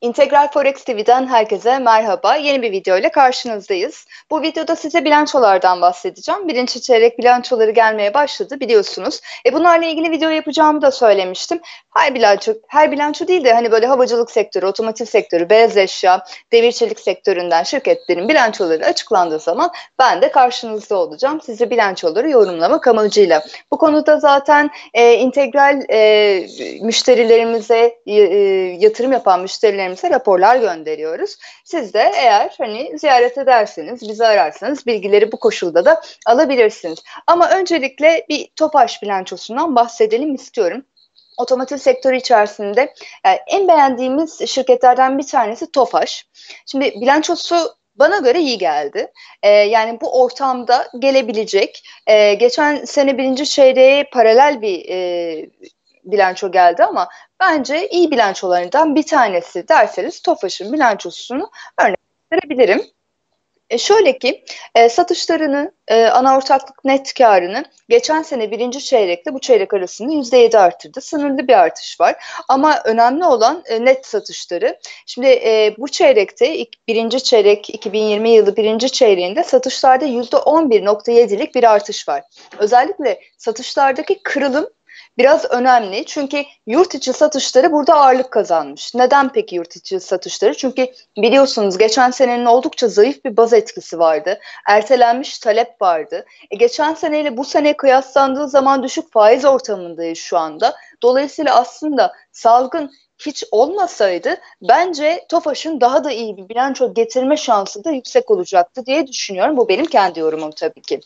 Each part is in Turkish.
İntegral Forex TV'den herkese merhaba. Yeni bir video ile karşınızdayız. Bu videoda size bilançolardan bahsedeceğim. Birinci çeyrek bilançoları gelmeye başladı biliyorsunuz. E bunlarla ilgili video yapacağımı da söylemiştim. Her bilanço, her bilanço değil de hani böyle havacılık sektörü, otomotiv sektörü, beyaz eşya, demir çelik sektöründen şirketlerin bilançoları açıklandığı zaman ben de karşınızda olacağım. Size bilançoları yorumlamak amacıyla. Bu konuda zaten e, integral e, müşterilerimize e, yatırım yapan müşterilerimize raporlar gönderiyoruz. Siz de eğer hani ziyaret ederseniz, bizi ararsanız bilgileri bu koşulda da alabilirsiniz. Ama öncelikle bir Topaş bilançosundan bahsedelim istiyorum otomotiv sektörü içerisinde yani en beğendiğimiz şirketlerden bir tanesi Tofaş. Şimdi bilançosu bana göre iyi geldi. Ee, yani bu ortamda gelebilecek, e, geçen sene birinci çeyreğe paralel bir e, bilanço geldi ama bence iyi bilançolarından bir tanesi derseniz Tofaş'ın bilançosunu örnek verebilirim. E şöyle ki e, satışlarını, e, ana ortaklık net karını geçen sene birinci çeyrekle bu çeyrek arasında yüzde yedi arttırdı. Sınırlı bir artış var. Ama önemli olan e, net satışları. Şimdi e, bu çeyrekte birinci çeyrek 2020 yılı birinci çeyreğinde satışlarda yüzde on bir nokta yedilik bir artış var. Özellikle satışlardaki kırılım biraz önemli. Çünkü yurt içi satışları burada ağırlık kazanmış. Neden peki yurt içi satışları? Çünkü biliyorsunuz geçen senenin oldukça zayıf bir baz etkisi vardı. Ertelenmiş talep vardı. E, geçen seneyle bu sene kıyaslandığı zaman düşük faiz ortamındayız şu anda. Dolayısıyla aslında salgın hiç olmasaydı bence Tofaş'ın daha da iyi bir bilanço getirme şansı da yüksek olacaktı diye düşünüyorum. Bu benim kendi yorumum tabii ki.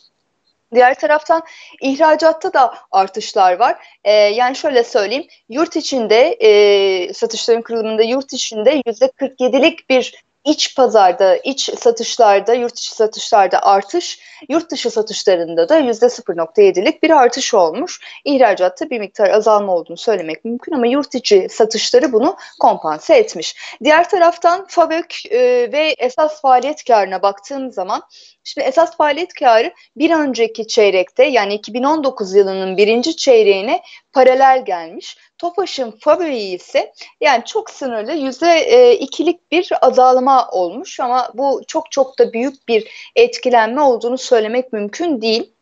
Diğer taraftan ihracatta da artışlar var. E, yani şöyle söyleyeyim, yurt içinde e, satışların kırılımında yurt içinde yüzde 47'lik bir iç pazarda, iç satışlarda, yurt içi satışlarda artış, yurt dışı satışlarında da yüzde 0.7'lik bir artış olmuş. İhracatta bir miktar azalma olduğunu söylemek mümkün ama yurt içi satışları bunu kompanse etmiş. Diğer taraftan FAVÖK e, ve esas faaliyet karına baktığım zaman Şimdi esas faaliyet karı bir önceki çeyrekte yani 2019 yılının birinci çeyreğine paralel gelmiş. Tofaş'ın favori ise yani çok sınırlı yüzde e, ikilik bir azalma olmuş ama bu çok çok da büyük bir etkilenme olduğunu söylemek mümkün değil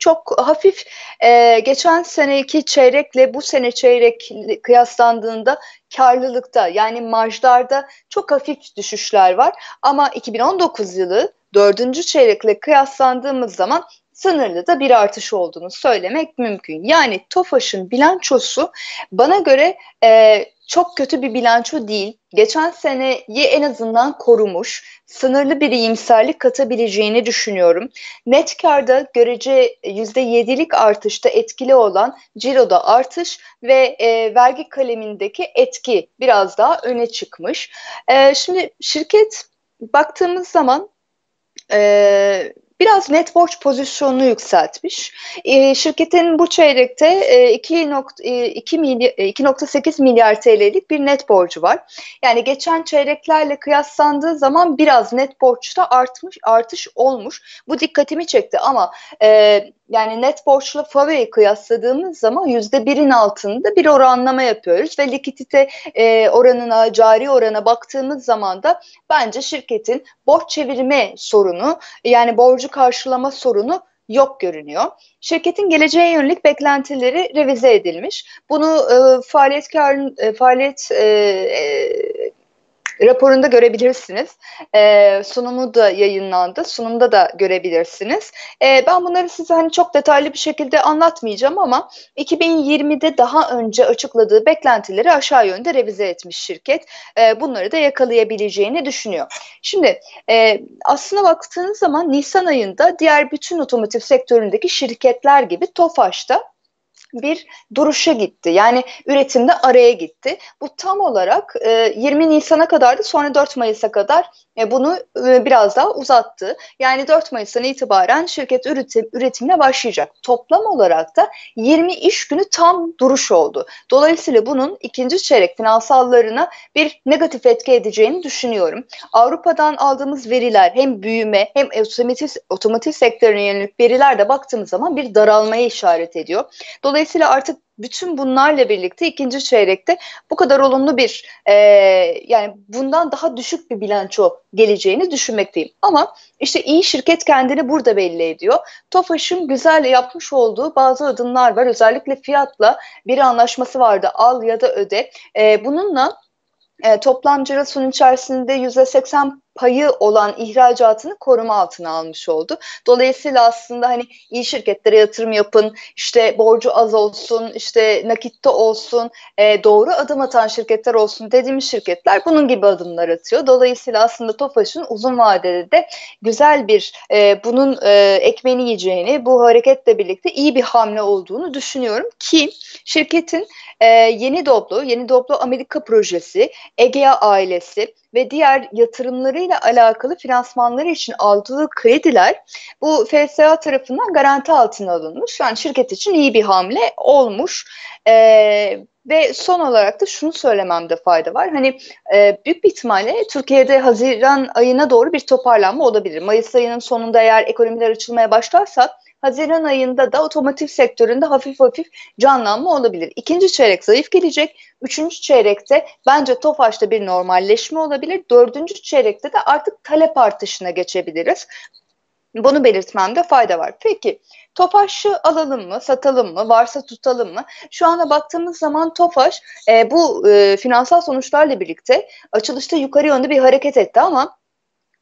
çok hafif e, geçen seneki çeyrekle bu sene çeyrek kıyaslandığında karlılıkta yani marjlarda çok hafif düşüşler var ama 2019 yılı dördüncü çeyrekle kıyaslandığımız zaman sınırlı da bir artış olduğunu söylemek mümkün. Yani TOFAŞ'ın bilançosu bana göre e, çok kötü bir bilanço değil. Geçen seneyi en azından korumuş, sınırlı bir iyimserlik katabileceğini düşünüyorum. Net karda görece %7'lik artışta etkili olan ciroda artış ve e, vergi kalemindeki etki biraz daha öne çıkmış. E, şimdi şirket baktığımız zaman e, biraz net borç pozisyonunu yükseltmiş. E, şirketin bu çeyrekte e, 2.8 milyar TL'lik bir net borcu var. Yani geçen çeyreklerle kıyaslandığı zaman biraz net borçta artmış artış olmuş. Bu dikkatimi çekti ama e, yani net borçla Fave'yi kıyasladığımız zaman yüzde birin altında bir oranlama yapıyoruz ve likidite e, oranına, cari orana baktığımız zaman da bence şirketin borç çevirme sorunu yani borcu karşılama sorunu yok görünüyor. Şirketin geleceğe yönelik beklentileri revize edilmiş. Bunu e, faaliyet karın, e, faaliyet e, e, raporunda görebilirsiniz. E, sunumu da yayınlandı. Sunumda da görebilirsiniz. E, ben bunları size hani çok detaylı bir şekilde anlatmayacağım ama 2020'de daha önce açıkladığı beklentileri aşağı yönde revize etmiş şirket. E, bunları da yakalayabileceğini düşünüyor. Şimdi e, aslına baktığınız zaman Nisan ayında diğer bütün otomotiv sektöründeki şirketler gibi Tofaş'ta bir duruşa gitti. Yani üretimde araya gitti. Bu tam olarak e, 20 Nisan'a kadardı sonra 4 Mayıs'a kadar bunu e, biraz daha uzattı. Yani 4 Mayıs'tan itibaren şirket üretim, üretimine başlayacak. Toplam olarak da 20 iş günü tam duruş oldu. Dolayısıyla bunun ikinci çeyrek finansallarına bir negatif etki edeceğini düşünüyorum. Avrupa'dan aldığımız veriler hem büyüme hem otomotiv, otomotiv sektörüne yönelik veriler de baktığımız zaman bir daralmaya işaret ediyor. Dolayısıyla artık bütün bunlarla birlikte ikinci çeyrekte bu kadar olumlu bir e, yani bundan daha düşük bir bilanço geleceğini düşünmekteyim. Ama işte iyi şirket kendini burada belli ediyor. Tofaş'ın güzel yapmış olduğu bazı adımlar var. Özellikle fiyatla bir anlaşması vardı. Al ya da öde. E, bununla e, toplam cirosunun içerisinde %80 payı olan ihracatını koruma altına almış oldu. Dolayısıyla aslında hani iyi şirketlere yatırım yapın, işte borcu az olsun, işte nakitte olsun, e, doğru adım atan şirketler olsun dediğimiz şirketler bunun gibi adımlar atıyor. Dolayısıyla aslında TOFAŞ'ın uzun vadede de güzel bir e, bunun e, ekmeğini yiyeceğini, bu hareketle birlikte iyi bir hamle olduğunu düşünüyorum ki şirketin e, Yeni Doblo, Yeni Doblo Amerika projesi, Egea ailesi, ve diğer yatırımlarıyla alakalı finansmanları için aldığı krediler bu FSA tarafından garanti altına alınmış. Yani şirket için iyi bir hamle olmuş. Ee, ve son olarak da şunu söylememde fayda var. Hani e, büyük bir ihtimalle Türkiye'de Haziran ayına doğru bir toparlanma olabilir. Mayıs ayının sonunda eğer ekonomiler açılmaya başlarsa Haziran ayında da otomotiv sektöründe hafif hafif canlanma olabilir. İkinci çeyrek zayıf gelecek. Üçüncü çeyrekte bence TOFAŞ'ta bir normalleşme olabilir. Dördüncü çeyrekte de artık talep artışına geçebiliriz. Bunu belirtmemde fayda var. Peki Tofaş'ı alalım mı, satalım mı, varsa tutalım mı? Şu anda baktığımız zaman Tofaş e, bu e, finansal sonuçlarla birlikte açılışta yukarı yönde bir hareket etti ama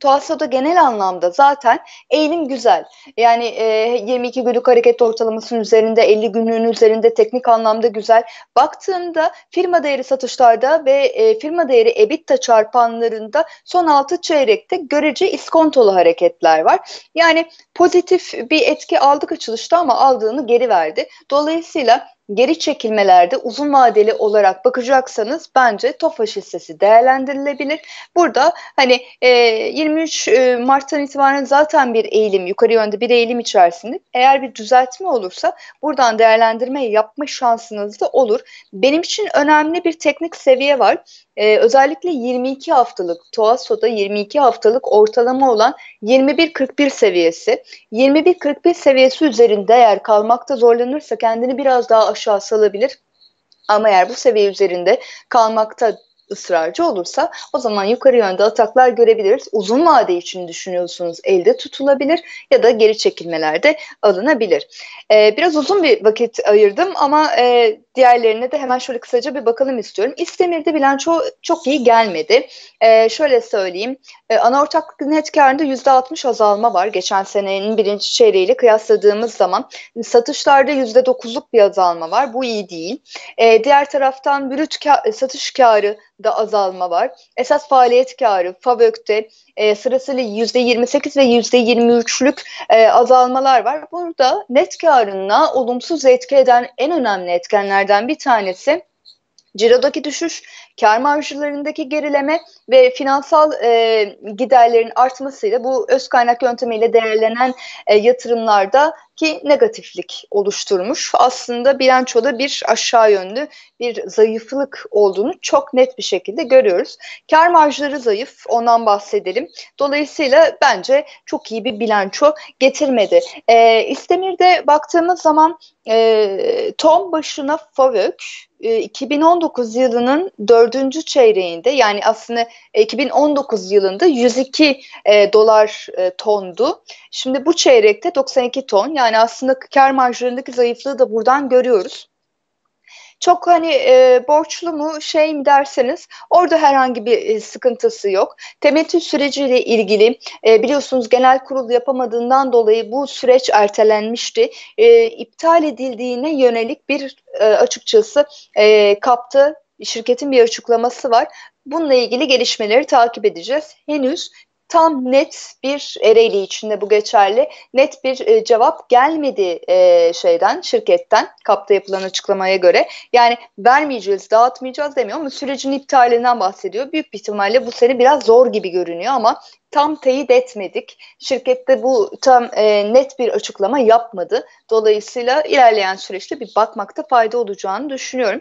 TUASO'da genel anlamda zaten eğilim güzel. Yani e, 22 günlük hareket ortalamasının üzerinde, 50 günlüğün üzerinde teknik anlamda güzel. Baktığımda firma değeri satışlarda ve e, firma değeri EBITDA çarpanlarında son 6 çeyrekte görece iskontolu hareketler var. Yani pozitif bir etki aldık açılışta ama aldığını geri verdi. Dolayısıyla geri çekilmelerde uzun vadeli olarak bakacaksanız bence TOFAŞ hissesi değerlendirilebilir. Burada hani e, 23 e, Mart'tan itibaren zaten bir eğilim, yukarı yönde bir eğilim içerisinde. Eğer bir düzeltme olursa buradan değerlendirme yapma şansınız da olur. Benim için önemli bir teknik seviye var. Ee, özellikle 22 haftalık TOASO'da 22 haftalık ortalama olan 21-41 seviyesi. 21-41 seviyesi üzerinde eğer kalmakta zorlanırsa kendini biraz daha aşağı salabilir. Ama eğer bu seviye üzerinde kalmakta ısrarcı olursa o zaman yukarı yönde ataklar görebiliriz. Uzun vade için düşünüyorsunuz elde tutulabilir ya da geri çekilmelerde alınabilir. Ee, biraz uzun bir vakit ayırdım ama e, diğerlerine de hemen şöyle kısaca bir bakalım istiyorum. İstemir'de bilanço çok iyi gelmedi. Ee, şöyle söyleyeyim. Ee, ana ortaklık net karında %60 azalma var. Geçen senenin birinci çeyreğiyle kıyasladığımız zaman satışlarda %9'luk bir azalma var. Bu iyi değil. Ee, diğer taraftan brüt ka- satış karı da azalma var. Esas faaliyet karı FAVÖK'te e, sırasıyla %28 ve %23'lük e, azalmalar var. Burada net karına olumsuz etki eden en önemli etkenlerden bir tanesi cirodaki düşüş, kar marjlarındaki gerileme ve finansal e, giderlerin artmasıyla bu öz kaynak yöntemiyle değerlenen e, yatırımlarda ki negatiflik oluşturmuş. Aslında bilançoda bir aşağı yönlü bir zayıflık olduğunu çok net bir şekilde görüyoruz. Kar marjları zayıf, ondan bahsedelim. Dolayısıyla bence çok iyi bir bilanço getirmedi. E, İstemir'de baktığımız zaman e, ton başına FAVÖK 2019 e, yılının dördüncü çeyreğinde yani aslında 2019 yılında 102 e, dolar e, tondu. Şimdi bu çeyrekte 92 ton yani aslında kar marjlarındaki zayıflığı da buradan görüyoruz. Çok hani e, borçlu mu şey mi derseniz orada herhangi bir e, sıkıntısı yok. Temettü süreciyle ilgili e, biliyorsunuz genel kurul yapamadığından dolayı bu süreç ertelenmişti. E, iptal edildiğine yönelik bir e, açıkçası e, kaptı şirketin bir açıklaması var. Bununla ilgili gelişmeleri takip edeceğiz. Henüz tam net bir Ereğli içinde bu geçerli. Net bir e, cevap gelmedi e, şeyden şirketten kapta yapılan açıklamaya göre. Yani vermeyeceğiz dağıtmayacağız demiyor ama sürecin iptalinden bahsediyor. Büyük bir ihtimalle bu sene biraz zor gibi görünüyor ama tam teyit etmedik. Şirkette bu tam e, net bir açıklama yapmadı. Dolayısıyla ilerleyen süreçte bir bakmakta fayda olacağını düşünüyorum.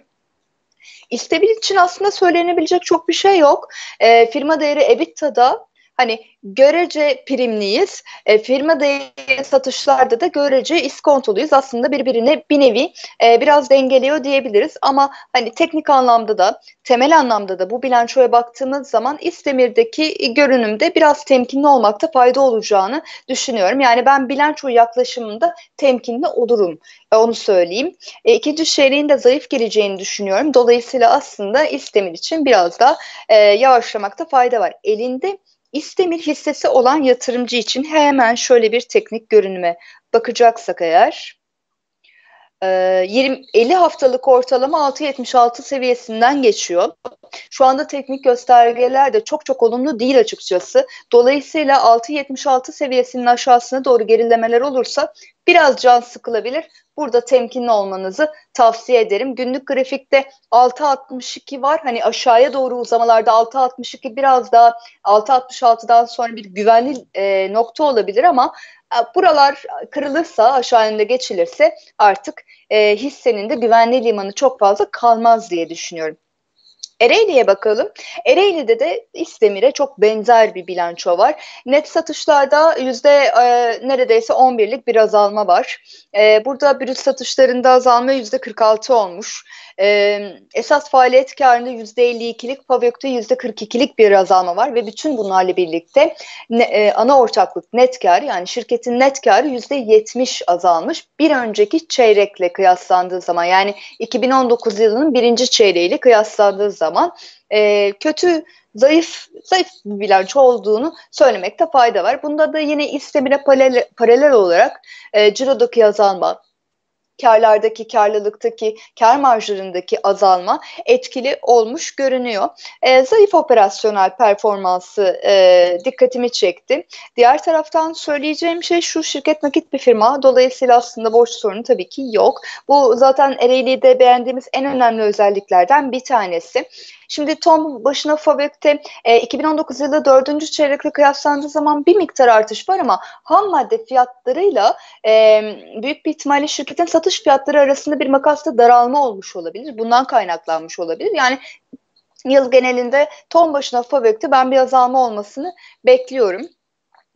İstabil için aslında söylenebilecek çok bir şey yok. E, firma değeri EBITDA'da hani görece primliyiz. E, firma değeri satışlarda da görece iskontoluyuz. Aslında birbirine bir nevi e, biraz dengeliyor diyebiliriz. Ama hani teknik anlamda da temel anlamda da bu bilançoya baktığımız zaman İstemir'deki görünümde biraz temkinli olmakta fayda olacağını düşünüyorum. Yani ben bilanço yaklaşımında temkinli olurum. E, onu söyleyeyim. E, ikinci çeyreğin de zayıf geleceğini düşünüyorum. Dolayısıyla aslında İstemir için biraz da e, yavaşlamakta fayda var. Elinde İstemir hissesi olan yatırımcı için hemen şöyle bir teknik görünüme bakacaksak eğer 20 50 haftalık ortalama 6.76 seviyesinden geçiyor. Şu anda teknik göstergeler de çok çok olumlu değil açıkçası. Dolayısıyla 6.76 seviyesinin aşağısına doğru gerilemeler olursa biraz can sıkılabilir. Burada temkinli olmanızı tavsiye ederim. Günlük grafikte 6.62 var. Hani aşağıya doğru uzamalarda 6.62 biraz daha 6.66'dan sonra bir güvenli e, nokta olabilir ama e, buralar kırılırsa aşağı yönde geçilirse artık e, hissenin de güvenli limanı çok fazla kalmaz diye düşünüyorum. Ereğli'ye bakalım. Ereğli'de de İstemir'e çok benzer bir bilanço var. Net satışlarda yüzde e, neredeyse 11'lik bir azalma var. E, burada brüt satışlarında azalma yüzde 46 olmuş. E, esas faaliyet karında %52'lik, FAVÖK'te %42'lik bir azalma var ve bütün bunlarla birlikte ne, e, ana ortaklık net karı yani şirketin net karı %70 azalmış. Bir önceki çeyrekle kıyaslandığı zaman yani 2019 yılının birinci çeyreğiyle kıyaslandığı zaman e, kötü zayıf zayıf bir bilanço olduğunu söylemekte fayda var. Bunda da yine istemine paralel, paralel olarak e, cirodaki azalma, karlardaki, karlılıktaki, kar marjlarındaki azalma etkili olmuş görünüyor. E, zayıf operasyonel performansı e, dikkatimi çekti. Diğer taraftan söyleyeceğim şey şu şirket nakit bir firma. Dolayısıyla aslında borç sorunu tabii ki yok. Bu zaten Ereğli'de beğendiğimiz en önemli özelliklerden bir tanesi. Şimdi ton başına Fabek'te e, 2019 yılı dördüncü çeyrekle kıyaslandığı zaman bir miktar artış var ama ham madde fiyatlarıyla e, büyük bir ihtimalle şirketin satış fiyatları arasında bir makasta daralma olmuş olabilir. Bundan kaynaklanmış olabilir. Yani yıl genelinde ton başına Fabek'te ben bir azalma olmasını bekliyorum.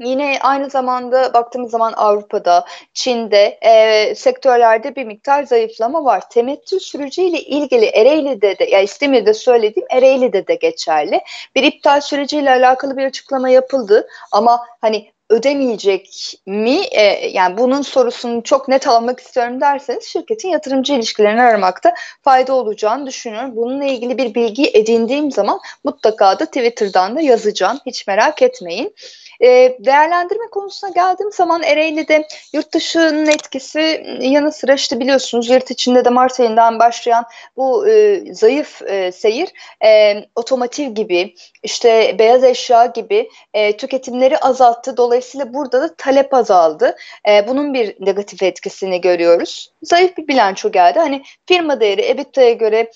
Yine aynı zamanda baktığımız zaman Avrupa'da, Çin'de e, sektörlerde bir miktar zayıflama var. Temettü süreciyle ilgili Ereğli'de de, ya İstemir'de söylediğim Ereğli'de de geçerli. Bir iptal süreciyle alakalı bir açıklama yapıldı ama hani ödemeyecek mi? E, yani bunun sorusunu çok net almak istiyorum derseniz şirketin yatırımcı ilişkilerini aramakta fayda olacağını düşünüyorum. Bununla ilgili bir bilgi edindiğim zaman mutlaka da Twitter'dan da yazacağım. Hiç merak etmeyin. E, değerlendirme konusuna geldiğim zaman Ereğli'de yurt dışının etkisi yanı sıra işte biliyorsunuz yurt içinde de Mart ayından başlayan bu e, zayıf e, seyir e, otomotiv gibi işte beyaz eşya gibi e, tüketimleri azalttı. Dolayısıyla burada da talep azaldı. E, bunun bir negatif etkisini görüyoruz. Zayıf bir bilanço geldi. Hani firma değeri EBITDA'ya göre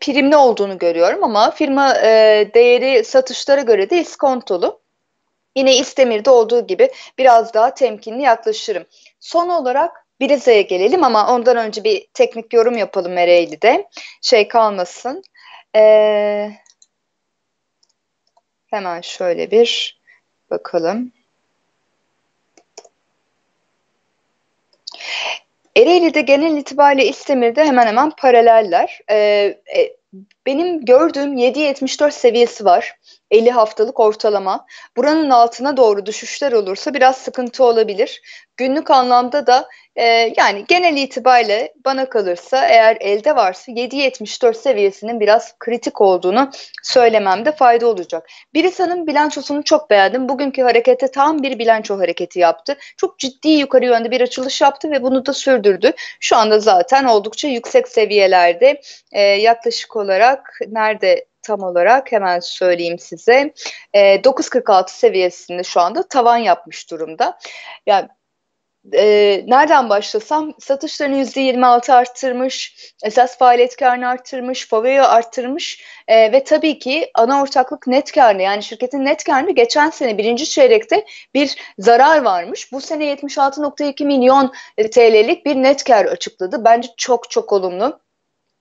primli olduğunu görüyorum ama firma e, değeri satışlara göre de iskontolu. Yine İstemir'de olduğu gibi biraz daha temkinli yaklaşırım. Son olarak Biriza'ya gelelim ama ondan önce bir teknik yorum yapalım Ereğli'de. Şey kalmasın. Ee, hemen şöyle bir bakalım. Ereğli'de genel itibariyle İstemir'de hemen hemen paraleller. Ee, e, benim gördüğüm 7.74 seviyesi var. 50 haftalık ortalama. Buranın altına doğru düşüşler olursa biraz sıkıntı olabilir. Günlük anlamda da e, yani genel itibariyle bana kalırsa eğer elde varsa 7.74 seviyesinin biraz kritik olduğunu söylememde fayda olacak. Birisa'nın bilançosunu çok beğendim. Bugünkü harekete tam bir bilanço hareketi yaptı. Çok ciddi yukarı yönde bir açılış yaptı ve bunu da sürdürdü. Şu anda zaten oldukça yüksek seviyelerde e, yaklaşık olarak nerede tam olarak hemen söyleyeyim size. E, 9.46 seviyesinde şu anda tavan yapmış durumda. Yani e, nereden başlasam satışlarını %26 arttırmış, esas faaliyet karını arttırmış, FAVÖ'yü arttırmış e, ve tabii ki ana ortaklık net karını yani şirketin net karını geçen sene birinci çeyrekte bir zarar varmış. Bu sene 76.2 milyon TL'lik bir net kar açıkladı. Bence çok çok olumlu.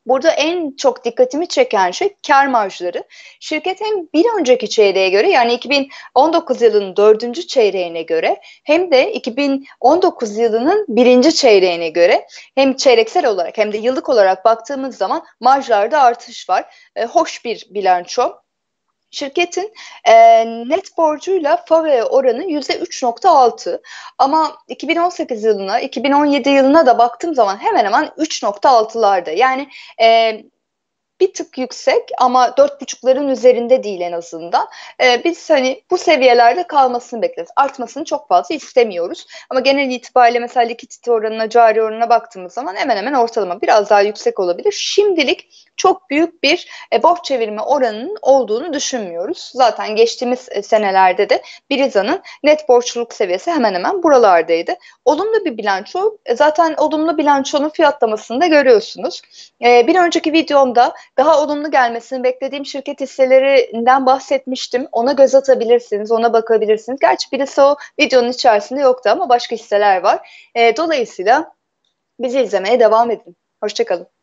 Burada en çok dikkatimi çeken şey kar marjları. Şirket hem bir önceki çeyreğe göre yani 2019 yılının dördüncü çeyreğine göre hem de 2019 yılının birinci çeyreğine göre hem çeyreksel olarak hem de yıllık olarak baktığımız zaman marjlarda artış var. E, hoş bir bilanço. Şirketin e, net borcuyla FAVE oranı %3.6 ama 2018 yılına 2017 yılına da baktığım zaman hemen hemen 3.6'larda yani e, bir tık yüksek ama dört buçukların üzerinde değil en azından. Ee, biz hani bu seviyelerde kalmasını bekleriz. Artmasını çok fazla istemiyoruz. Ama genel itibariyle mesela likidite oranına, cari oranına baktığımız zaman hemen hemen ortalama biraz daha yüksek olabilir. Şimdilik çok büyük bir e, borç çevirme oranının olduğunu düşünmüyoruz. Zaten geçtiğimiz e, senelerde de Biriza'nın net borçluluk seviyesi hemen hemen buralardaydı. Olumlu bir bilanço. E, zaten olumlu bilançonun fiyatlamasını da görüyorsunuz. E, bir önceki videomda daha olumlu gelmesini beklediğim şirket hisselerinden bahsetmiştim. Ona göz atabilirsiniz, ona bakabilirsiniz. Gerçi birisi o videonun içerisinde yoktu ama başka hisseler var. E, dolayısıyla bizi izlemeye devam edin. Hoşçakalın.